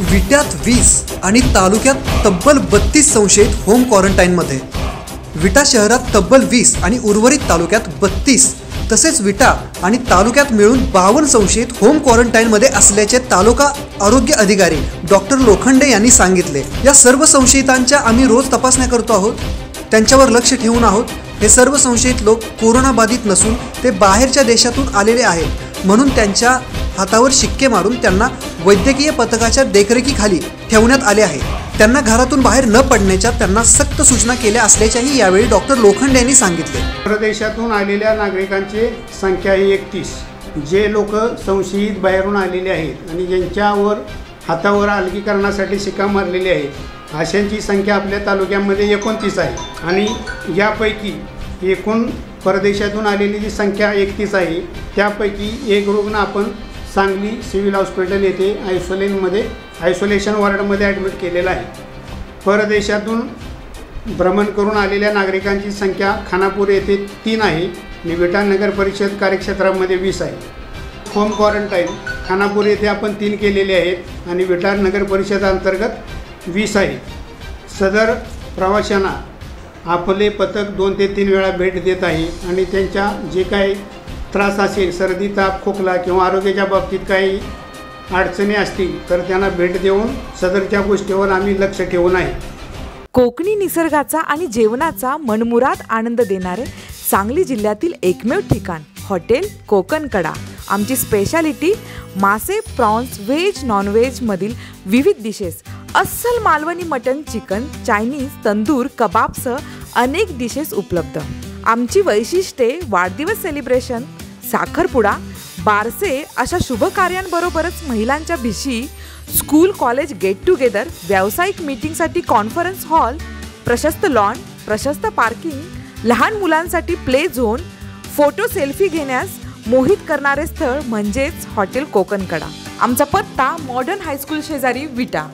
विट्यात वीस आणि तालुक्यात तब्बल बत्तीस संशयित होम क्वारंटाईनमध्ये विटा शहरात तब्बल वीस आणि उर्वरित तालुक्यात बत्तीस. तसेच विटा आणि तालुक्यात मिळून बावन्न संशयित होम क्वारंटाईनमध्ये असल्याचे तालुका आरोग्य अधिकारी डॉक्टर लोखंडे यांनी सांगितले. या सर्व संशयितांच्या आम्ही रोज तपासण्या करतो आहोत. त्यांच्यावर लक्ष ठेवून आहोत. हे सर्व संशयित लोक कोरोनाबाधित नसून ते बाहेरच्या देशातून आलेले आहेत. म्हणून त्यांच्या हातावर शिक्के मारून त्यांना वैद्यकीय पथकाच्या देखरेखीखाली ठेवण्यात आले आहे. त्यांना घरातून बाहेर न पडण्याच्या त्यांना सक्त सूचना केल्या असल्याच्याही यावेळी डॉक्टर लोखंडे यांनी सांगितले. प्रदेशातून आलेल्या नागरिकांची संख्या ही एकतीस. जे लोक संशयित बाहेरून आलेले आहेत आणि ज्यांच्यावर हातावर अलगीकरणासाठी शिक्का मारलेली आहे अशांची संख्या आपल्या तालुक्यामध्ये एकोणतीस आहे. आणि यापैकी एकूण परदेशातून आलेली जी संख्या एकतीस आहे त्यापैकी एक रुग्ण आपण सांगली सिव्हिल हॉस्पिटल येथे आयसोलेनमध्ये आयसोलेशन वॉर्डमध्ये ॲडमिट केलेला आहे. परदेशातून भ्रमण करून आलेल्या नागरिकांची संख्या खानापूर येथे तीन आहे. आणि विटानगर परिषद कार्यक्षेत्रामध्ये वीस आहे. होम क्वारंटाईन खानापूर येथे आपण तीन केलेले आहेत आणि विटार नगर परिषद अंतर्गत वीस आहे. सदर प्रवाशांना आपले पथक दोन ते तीन वेळा भेट देत आहे आणि त्यांच्या जे काही त्रास असेल सर्दी ताप खोकला किंवा आरोग्याच्या बाबतीत काही अडचणी असतील तर त्यांना भेट देऊन सदरच्या गोष्टीवर आम्ही लक्ष ठेवून आहे. कोकणी निसर्गाचा आणि जेवणाचा मनमुराद आनंद देणारे सांगली जिल्ह्यातील एकमेव ठिकाण हॉटेल कोकणकडा. आमची स्पेशालिटी मासे प्रॉन्स व्हेज नॉनव्हेजमधील विविध डिशेस अस्सल Malvani mutton chicken Chinese tandoor कबाबसह अनेक डिशेस उपलब्ध. आमची वैशिष्ट्ये वाढदिवस सेलिब्रेशन साखरपुडा बारसे अशा शुभ कार्यांबरोबरच महिलांच्या भिशी स्कूल कॉलेज गेट टुगेदर व्यावसायिक मीटिंगसाठी कॉन्फरन्स हॉल प्रशस्त लॉन प्रशस्त पार्किंग लहान मुलांसाठी प्ले झोन फोटो सेल्फी घेण्यास मोहित करणारे स्थळ म्हणजेच हॉटेल कोकणकडा. आमचा पत्ता मॉडर्न हायस्कूल शेजारी विटा.